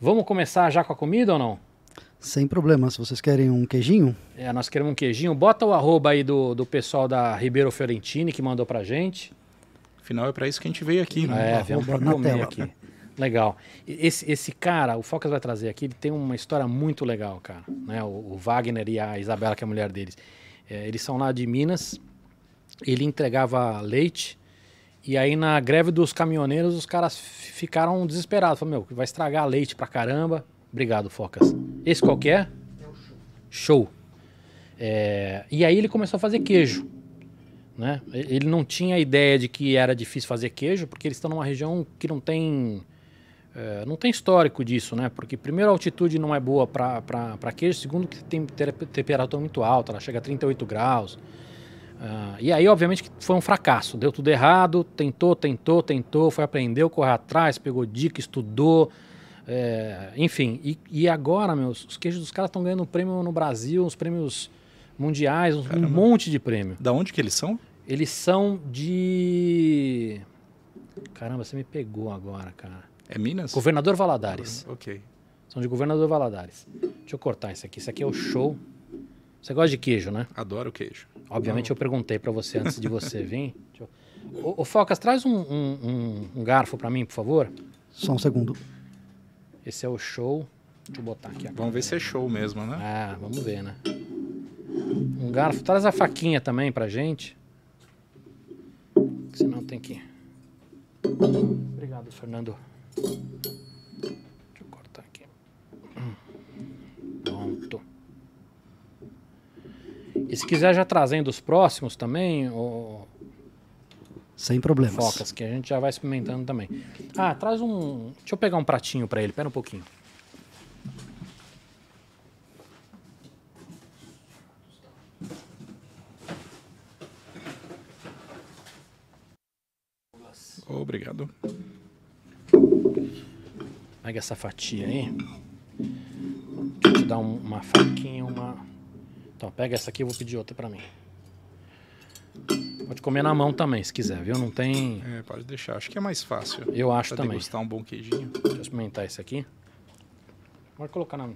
Vamos começar já com a comida ou não? Sem problema. Se vocês querem um queijinho, É, nós queremos um queijinho. Bota o arroba aí do, do pessoal da Ribeiro Fiorentini que mandou pra gente. Afinal, é para isso que a gente veio aqui, né? É, viemos pra na comer tela. aqui. Legal. Esse, esse cara, o Focas vai trazer aqui, ele tem uma história muito legal, cara. Né? O, o Wagner e a Isabela, que é a mulher deles. É, eles são lá de Minas. Ele entregava leite. E aí, na greve dos caminhoneiros, os caras ficaram desesperados. Falaram, meu, vai estragar leite pra caramba. Obrigado, Focas. Esse qual que é? Show. É, e aí ele começou a fazer queijo. Né? Ele não tinha ideia de que era difícil fazer queijo, porque eles estão numa região que não tem é, não tem histórico disso, né? Porque primeiro a altitude não é boa para queijo, segundo que tem temperatura muito alta, ela chega a 38 graus. Ah, e aí, obviamente, que foi um fracasso. Deu tudo errado, tentou, tentou, tentou, foi aprendeu, correu atrás, pegou dica, estudou. é, enfim, e, e agora, meus, os queijos dos caras estão ganhando prêmio no Brasil, uns prêmios mundiais, um, um monte de prêmio. Da onde que eles são? Eles são de. Caramba, você me pegou agora, cara. É Minas? Governador Valadares. Ok. São de Governador Valadares. Deixa eu cortar isso aqui. Isso aqui é o show. Você gosta de queijo, né? Adoro queijo. Obviamente eu perguntei pra você antes de você vir. Eu- Ô, ô, Focas, traz um, um- um- um garfo pra mim, por favor. só um segundo. Esse é o show. Deixa eu botar aqui. Vamos ver se é show mesmo, né? Ah, vamos ver, né? Um garfo. Traz a faquinha também pra gente. Senão tem que. Obrigado, Fernando. Deixa eu cortar aqui. Pronto. E se quiser já trazendo os próximos também, ô Sem problemas. Focas, que a gente já vai experimentando também. Ah, traz um. Deixa eu pegar um pratinho pra ele, pera um pouquinho. Obrigado. Pega essa fatia aí. Deixa eu te dar um- uma faquinha, uma. Então, pega essa aqui, eu vou pedir outra pra mim. Pode comer na mão também, se quiser, viu? Não tem. É, pode deixar. Acho que é mais fácil. Eu acho Pra também. degustar um bom queijinho. Deixa eu experimentar esse aqui. Pode colocar na.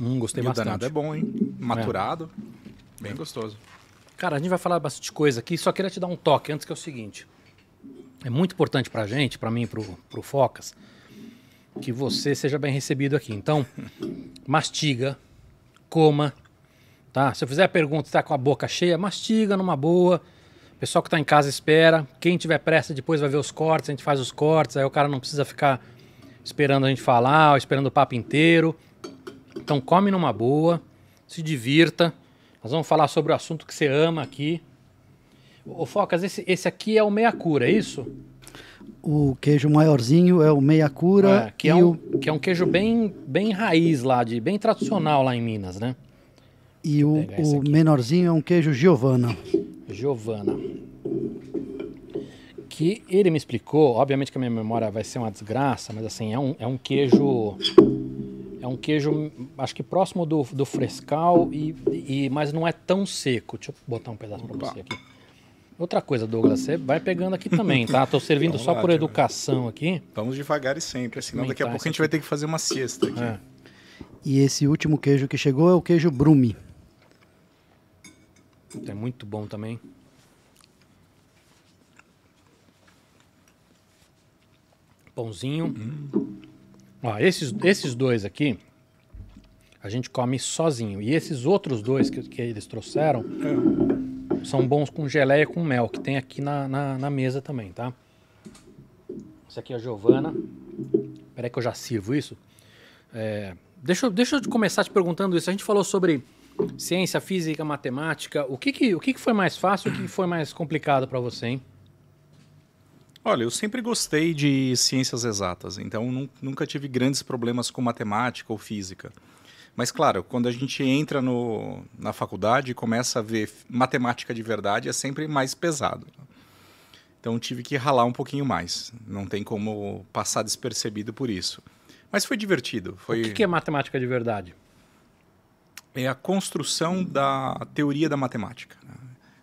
Hum, gostei E o bastante. danado é bom, hein? Maturado. Bem gostoso. Cara, a gente vai falar bastante coisa aqui, só queria te dar um toque antes que é o seguinte. É muito importante pra gente, pra mim e pro, pro Focas, que você seja bem recebido aqui. Então, mastiga, coma, tá? Se eu fizer a pergunta e tá com a boca cheia, mastiga numa boa. O pessoal que tá em casa espera. Quem tiver pressa depois vai ver os cortes, a gente faz os cortes, aí o cara não precisa ficar esperando a gente falar, esperando o papo inteiro. Então come numa boa, se divirta. Nós vamos falar sobre o assunto que você ama aqui. Ô Focas, esse, esse aqui é o meia cura, é isso? O queijo maiorzinho é o meia cura É, que, é um, o, que é um queijo bem, bem raiz lá, de, bem tradicional lá em Minas, né? e o, o menorzinho é um queijo Giovanna. Giovana. Que ele me explicou, obviamente que a minha memória vai ser uma desgraça, mas assim, é um, é um queijo. É um queijo, acho que próximo do, do frescal, e, e, mas não é tão seco. Deixa eu botar um pedaço pra Opa. você aqui. Outra coisa, Douglas, você vai pegando aqui também, tá? Tô servindo Vamos só lá, por educação aqui. Vamos devagar e sempre, senão daqui a Experimentar pouco a gente vai ter que fazer uma siesta aqui. É. E esse último queijo que chegou é o queijo Brumi. É muito bom também. Pãozinho. Ó, esses, esses dois aqui, a gente come sozinho. E esses outros dois que, que eles trouxeram são bons com geleia e com mel, que tem aqui na, na, na mesa também, tá? Esse aqui é a Giovana. Peraí que eu já sirvo isso. É, deixa, deixa eu começar te perguntando isso. A gente falou sobre ciência, física, matemática. O que, que, o que, que foi mais fácil e o que que foi mais complicado para você, hein? Olha, eu sempre gostei de ciências exatas, então nun- nunca tive grandes problemas com matemática ou física. Mas claro, quando a gente entra no, na faculdade e começa a ver matemática de verdade, é sempre mais pesado. Então tive que ralar um pouquinho mais. Não tem como passar despercebido por isso. Mas foi divertido. Foi O que, que é matemática de verdade? é a construção da teoria da matemática. né?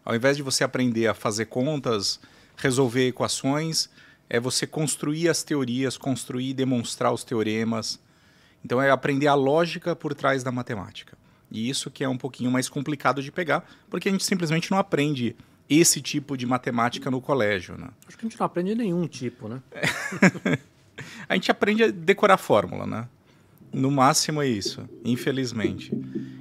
Ao invés de você aprender a fazer contas, resolver equações, é você construir as teorias, construir e demonstrar os teoremas. Então é aprender a lógica por trás da matemática. E isso que é um pouquinho mais complicado de pegar, porque a gente simplesmente não aprende esse tipo de matemática no colégio. Né? Acho que a gente não aprende nenhum tipo, né? a gente aprende a decorar fórmula, né? No máximo é isso, infelizmente.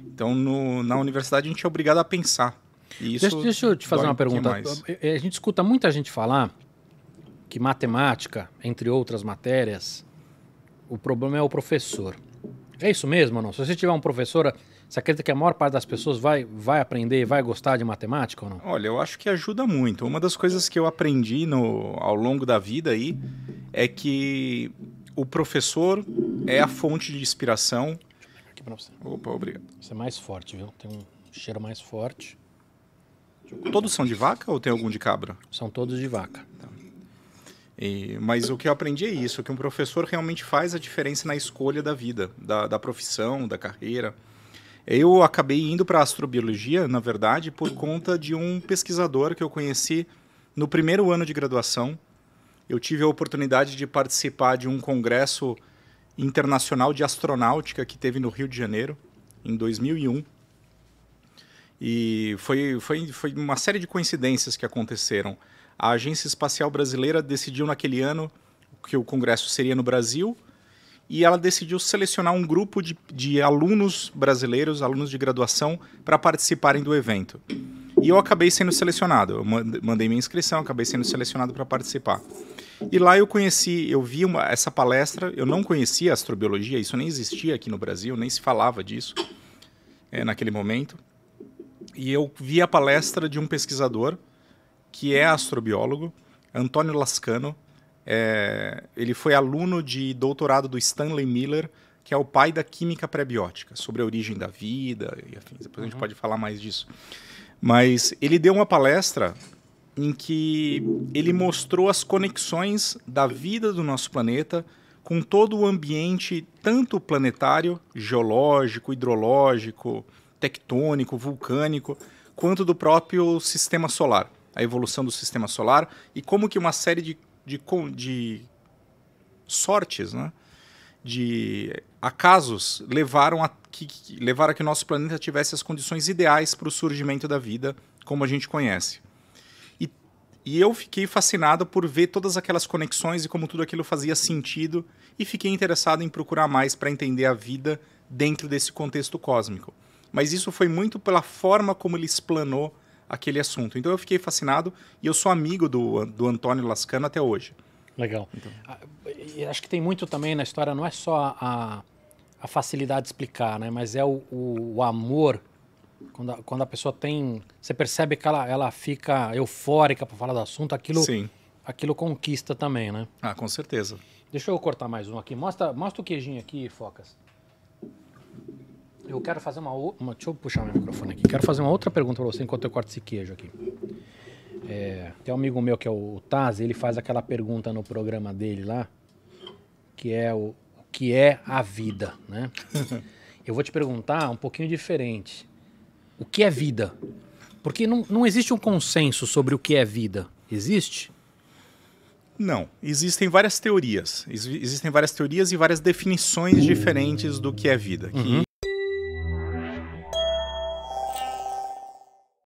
Então, no, na universidade, a gente é obrigado a pensar. Isso deixa, deixa eu te fazer uma um pergunta. mais. A gente escuta muita gente falar que matemática, entre outras matérias, o problema é o professor. É isso mesmo ou não? Se você tiver um professor, você acredita que a maior parte das pessoas vai, vai aprender, vai gostar de matemática ou não? Olha, eu acho que ajuda muito. Uma das coisas que eu aprendi no, ao longo da vida aí é que o professor é a fonte de inspiração. Aqui pra você. Opa, obrigado. Isso é mais forte, viu? Tem um cheiro mais forte. Todos são de vaca ou tem algum de cabra? São todos de vaca. E- mas o que eu aprendi é isso, que um professor realmente faz a diferença na escolha da vida, da, da profissão, da carreira. Eu acabei indo para astrobiologia, na verdade, por conta de um pesquisador que eu conheci no primeiro ano de graduação. Eu tive a oportunidade de participar de um congresso internacional de astronáutica que teve no Rio de Janeiro, em 2001. E foi, foi, foi uma série de coincidências que aconteceram. A Agência Espacial Brasileira decidiu naquele ano que o congresso seria no Brasil e ela decidiu selecionar um grupo de, de alunos brasileiros, alunos de graduação, para participarem do evento. E eu acabei sendo selecionado. Eu mand- mandei minha inscrição, acabei sendo selecionado para participar. E lá eu conheci, eu vi uma- essa palestra, eu não conhecia astrobiologia, isso nem existia aqui no Brasil, nem se falava disso eh, naquele momento. E eu vi a palestra de um pesquisador que é astrobiólogo, Antônio Lascano. É, ele foi aluno de doutorado do Stanley Miller, que é o pai da química pré-biótica, sobre a origem da vida e afins. Depois a gente pode falar mais disso. Mas ele deu uma palestra em que ele mostrou as conexões da vida do nosso planeta com todo o ambiente, tanto planetário, geológico, hidrológico, tectônico, vulcânico, quanto do próprio sistema solar, a evolução do sistema solar e como que uma série de, de, de sortes, né? de acasos levaram a que, levaram a que o nosso planeta tivesse as condições ideais para o surgimento da vida como a gente conhece. E, e eu fiquei fascinado por ver todas aquelas conexões e como tudo aquilo fazia sentido e fiquei interessado em procurar mais para entender a vida dentro desse contexto cósmico. Mas isso foi muito pela forma como ele explanou aquele assunto. Então eu fiquei fascinado e eu sou amigo do, do Antônio Lascano até hoje. Legal. Ah, e acho que tem muito também na história, não é só a, a facilidade de explicar, né? Mas é o, o, o amor. Quando a, quando a pessoa tem. Você percebe que ela, ela fica eufórica para falar do assunto, aquilo, Sim. aquilo conquista também, né? Ah, com certeza. Deixa eu cortar mais um aqui. Mostra, mostra o queijinho aqui, Focas. Eu quero fazer uma, uma. Deixa eu puxar meu microfone aqui. Quero fazer uma outra pergunta para você enquanto eu corto esse queijo aqui. É, tem um amigo meu que é o Taz, ele faz aquela pergunta no programa dele lá, que é o, o que é a vida, né? eu vou te perguntar um pouquinho diferente. O que é vida? Porque não, não existe um consenso sobre o que é vida. Existe? Não, existem várias teorias. Ex- Existem várias teorias e várias definições diferentes do que é vida. Que